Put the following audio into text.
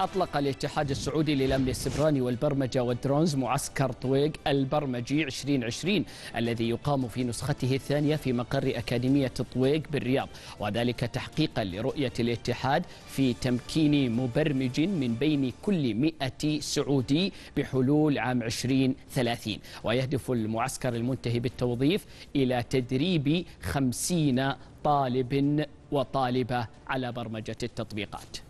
أطلق الاتحاد السعودي للأمن السبراني والبرمجة والدرونز معسكر طويق البرمجي 2020 الذي يقام في نسخته الثانية في مقر أكاديمية طويق بالرياض وذلك تحقيقا لرؤية الاتحاد في تمكين مبرمج من بين كل 100 سعودي بحلول عام 2030 ويهدف المعسكر المنتهي بالتوظيف إلى تدريب 50 طالب وطالبة على برمجة التطبيقات.